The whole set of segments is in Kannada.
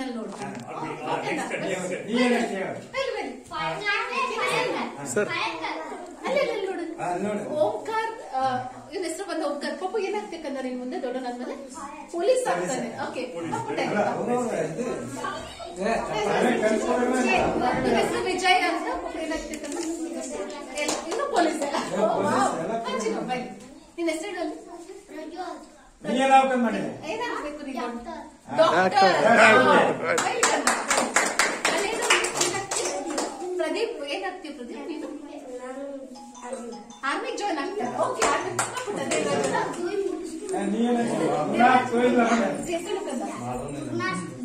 ಕಣ್ಣಲ್ಲಿ ನೋಡ್ತೀನಿ ಅಲ್ಲೇ ಅಲ್ಲೇ. ಓಂಕಾರ್ ಇವ್ನ ಹೆಸರು ಬಂದ ಓಂಕಾರ್. ಪಪ್ಪು ಏನಾಗ್ಬೇಕಂದ್ರೆ ಇನ್ ಮುಂದೆ? ದೊಡ್ಡನಾದ್ಮೇಲೆ ಪೊಲೀಸ್ ಆಗ್ತಾನೆ. ಓಕೆ ಹೆಸರು ವಿಜಯ್ ಅಂತ ಎಲ್ಲ- ಇನ್ನು ಪೊಲೀಸ್ ಎಲ್ಲ ನಿನ್ನ ಹೆಸರು ಮಾಡಿದೆ. ಡಾಕ್ಟರ್. ಪ್ರದೀಪ್ ಏನಾಗ್ತೀವಿ ಪ್ರದೀಪ್ ನೀನು? ಜಾಯ್ನ್ ಆಗ್ತೀಯ? ಓಕೆ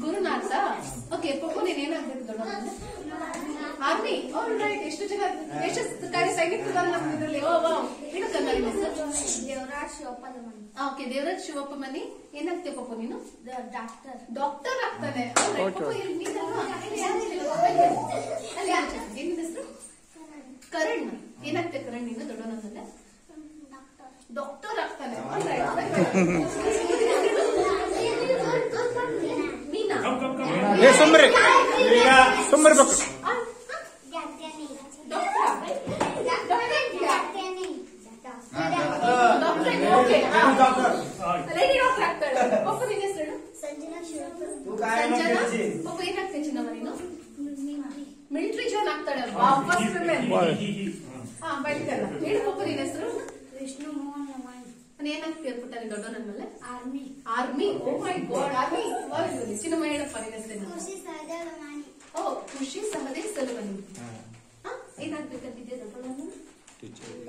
ಗುರುನಾಥ? ಓಕೆ ಪಪ್ಪು ನೀನ್ ಏನಾಗ್ಬೇಕು ದೊಡ್ಡ ಆರ್ಮಿ. ಆಲ್ ರೈಟ್ ಎಷ್ಟು ಜನ ದೇಶಕ್ಕಾಗಿ ಸೈನಿಕರಿದ್ದಾರೆ ನಮ್ಮ ಇದರಲ್ಲಿ. ಓ ವಾ ಇದು ಕನ್ನಡ ಓಕೆ. ದೇವರಾಜ್ ಶಿವಪ್ಪ ಮನಿ ಏನಾಗ್ತೀಯ ಪಪ್ಪ ನೀನು ಡಾಕ್ಟರ್ ಡಾಕ್ಟರ್ ಆಗ್ತಾನೆ? ಏನಿದೆ ಹೆಸರು? ಕರಣ್. ಏನಾಗ್ತೇ ಕರಣ್ ನೀನು? ದೊಡ್ಡವನಂದ್ರೆ ಡಾಕ್ಟರ್ ಆಗ್ತಾನೆ. ಮೀನಾ Come, come, ಮಿಲಿಟರಿ ಜಾಯ್ನ್ ಆಗ್ತಾಳೆ ವಾಪಸ್ ಹಾ ಬೈತಲ್ಲ ಹೇಳು ಪಪ್ಪ ನಿನ್ನ ಹೆಸರು ವಿಷ್ಣು ಮೋಹನ್ ಲಮಾಣಿ ನಾನು ಏನಾಗ್ತೀಯ ಪುಟ್ಟ ನೀನು ದೊಡ್ಡ ನನ್ನ ಮೇಲೆ army army oh my god army Chinnamma ಹೇಳಪ್ಪ ನಿನ್ನ ಹೆಸರೇನು ಖುಷಿ ಸಹದೇವ ಲಮಾಣಿ ಓ ಖುಷಿ ಸಹದೇ ಸಲುವನಿ ಏನಾಗ್ಬೇಕಂತಿದ್ದೆ ದೊಡ್ಡವನು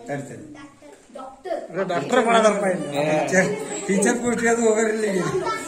ಸರಿ ಸರಿ ಡಾಕ್ಟರ್ ಡಾಕ್ಟರ್ ಡಾಕ್ಟರ್ ಮಾಡೋದಪ್ಪ ಟೀಚರ್ ಟೀಚರ್ ಪೋಸ್ಟ್ ಅದು ಹೋಗಲಿಲ್ಲ ಈಗ Mamata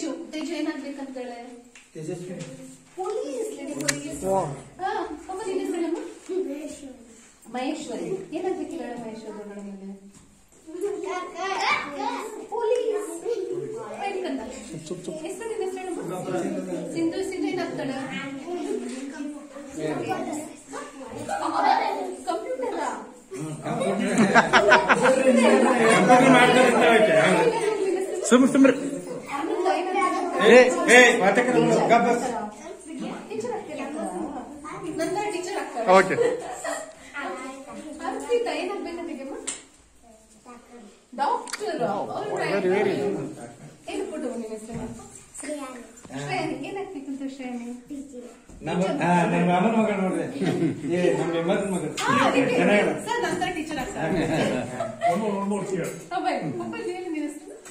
Teju Teju ಏನಾಗ್ಬೇಕಂತೇಳೆ Tejaswi police lady police ಹಾ ಪಾಪ ನಿನ್ನ ಹೆಸರೇನಮ್ಮ ಮಹೇಶ್ವರಿ ಏನಾಗ್ಬೇಕಿಲ್ಲ ಮಹೇಶ್ವರಿ ಮೇಡಮ್ ಪೊಲೀಸ್ ಬೇಕಂತ ಹೆಸರು ನಿನ್ನ ಹೆಸರೇನಮ್ಮ ಸಿಂಧು ಸಿಂಧು ಏನಾಗ್ತಾಳೆ ಕಂಪ್ಯೂಟರ್ ಕಂಪ್ಯೂಟರ್ ಮಾಡ್ತಾರೆ ಅಂತ ಹೇಳಕ್ಕೆ. ಸುಮ್ ಸುಮ್ರಿ okay Arpita ಏನಾಗ್ಬೇಕಂತಿಗೆಮ್ಮ doctor very very ಏನು ಕೊಟ್ಟು ನಿನ್ನ ಹೆಸರು ಶ್ರೇಯಾನಿ ಶ್ರೇಯನಿ ಏನಾಗ್ಬೇಕಂತ ಶ್ರೇಯನಿ ನಮ್ಮ ಹಾ, ನಮ್ಮ ಮಾಮನ ಮಗ ನೋಡ್ರಿ ಏ ನಮ್ಮ ಮೆಂಬರ್ ಮಗ ಚೆನ್ನಾಗಿಲ್ಲ ಸರ್ ನಂತರ ಟೀಚರ್ ಆಗ್ತಾರೆ One more, one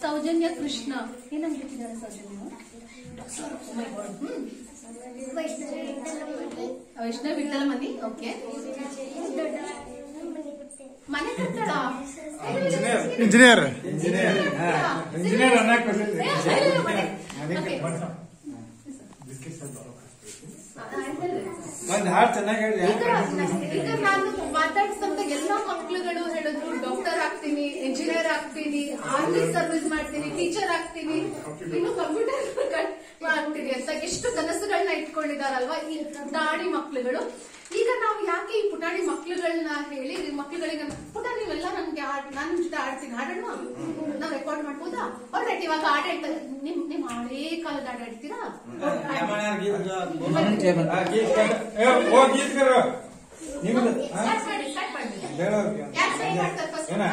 Soujanya Krishna. Soujanya? my God. ಹ್ಮ್. ವೈಷ್ಣವ್ ವಿಠಲ ಮನಿ ಓಕೆ. ಮನೆ ಕಟ್ಟಡ. ಇಂಜಿನಿಯರ್. ಇಂಜಿನಿಯರ್. ಇಂಜಿನಿಯರ್. ಹಾ ಒಂದ್ ಹಾಡ್ ಚೆನ್ನಾಗಿ ಈಗ ನಾನು ಮಾತಾಡ್ಸಂತ ಎಲ್ಲಾ ಮಕ್ಳುಗಳು ಹೇಳಿದ್ರು. ಡಾಕ್ಟರ್ ಆಗ್ತೀನಿ ಇಂಜಿನಿಯರ್ ಆಗ್ತೀನಿ ಆರ್ಮಿ ಸರ್ವಿಸ್ ಮಾಡ್ತೀನಿ ಟೀಚರ್ ಆಗ್ತೀನಿ. ಇನ್ನು ಕಂಪ್ಯೂಟರ್ ಮಾಡ್ತೀನಿ ಅಂತ ಎಷ್ಟು ಕನಸುಗಳನ್ನ ಇಟ್ಕೊಂಡಿದಾರಲ್ವಾ ಈ ಪುಟಾಣಿ ಮಕ್ಳುಗಳು. ಈಗ ನಾವು ಯಾಕೆ ಈ ಪುಟಾಣಿ ಮಕ್ಳುಗಳನ್ನ ಹೇಳಿ ಮಕ್ಳುಗಳಿಗೆ ಪುಟ ನೀವೆಲ್ಲ ನನ್ಗೆ ಆಡ್- ನಾನ್ ನಿಮ್ ಜೊತೆ ಆಡ್ತೀನಿ ಹಾಡೋಣ ನಾವ್ ರೆಕಾರ್ಡ್ ಮಾಡ್ಬೋದಾ? ಆಲ್ರೈಟ್ ಇವಾಗ ಆಡ ನಿಮ್ ನಿಮ್ ಹಳೇ ಕಾಲದ ಹಾಡ್ ಹೇಳ್ತೀರಾ? गीत गा गीत कर ए वो गीत कर निमल हाँ देना है ना